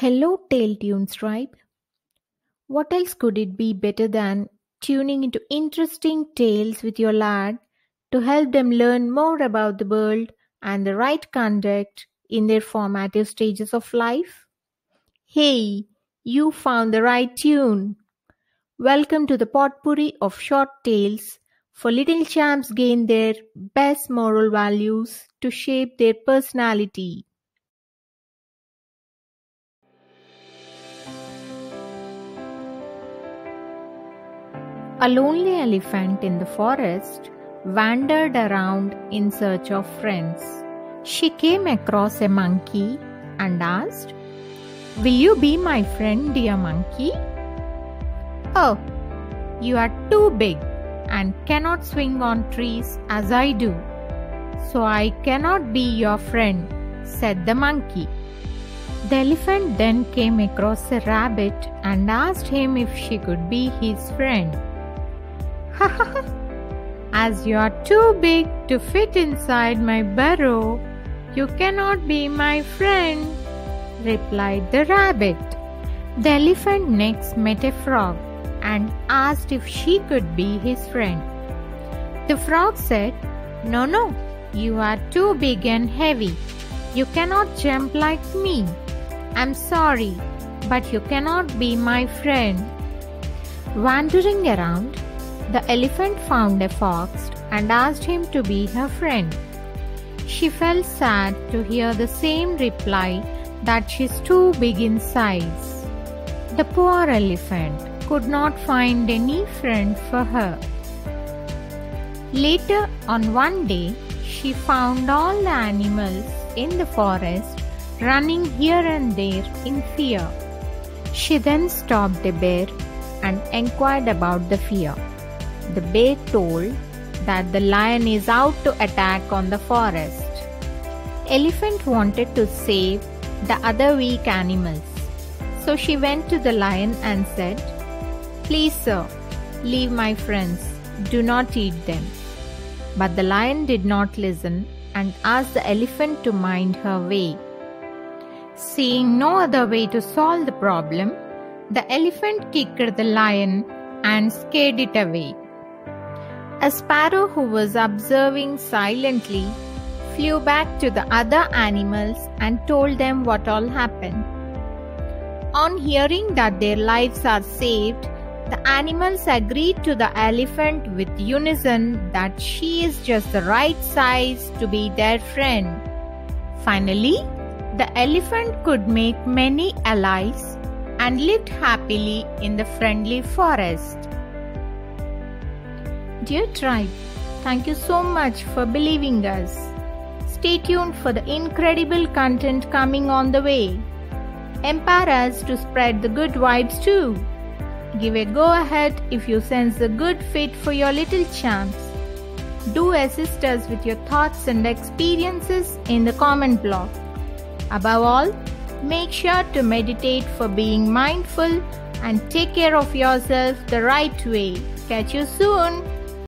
Hello, Tale Tunes tribe. What else could it be better than tuning into interesting tales with your lad to help them learn more about the world and the right conduct in their formative stages of life? Hey, you found the right tune. Welcome to the potpourri of short tales for little champs gain their best moral values to shape their personality. A lonely elephant in the forest wandered around in search of friends. She came across a monkey and asked, Will you be my friend, dear monkey? Oh, you are too big and cannot swing on trees as I do. So I cannot be your friend, said the monkey. The elephant then came across a rabbit and asked him if she could be his friend. As you are too big to fit inside my burrow, you cannot be my friend, replied the rabbit. The elephant next met a frog and asked if she could be his friend. The frog said, No, no, you are too big and heavy. You cannot jump like me. I'm sorry, but you cannot be my friend. Wandering around, the elephant found a fox and asked him to be her friend. She felt sad to hear the same reply that she's too big in size. The poor elephant could not find any friend for her. Later on one day, she found all the animals in the forest running here and there in fear. She then stopped a bear and inquired about the fear. The bear told that the lion is out to attack on the forest. Elephant wanted to save the other weak animals. So she went to the lion and said, Please, sir, leave my friends. Do not eat them. But the lion did not listen and asked the elephant to mind her way. Seeing no other way to solve the problem, the elephant kicked the lion and scared it away. A sparrow who was observing silently flew back to the other animals and told them what all happened. On hearing that their lives are saved, the animals agreed to the elephant with unison that she is just the right size to be their friend. Finally, the elephant could make many allies and lived happily in the friendly forest. Dear tribe, thank you so much for believing us. Stay tuned for the incredible content coming on the way. Empower us to spread the good vibes too. Give a go ahead if you sense a good fit for your little champs. Do assist us with your thoughts and experiences in the comment block. Above all, make sure to meditate for being mindful and take care of yourself the right way. Catch you soon.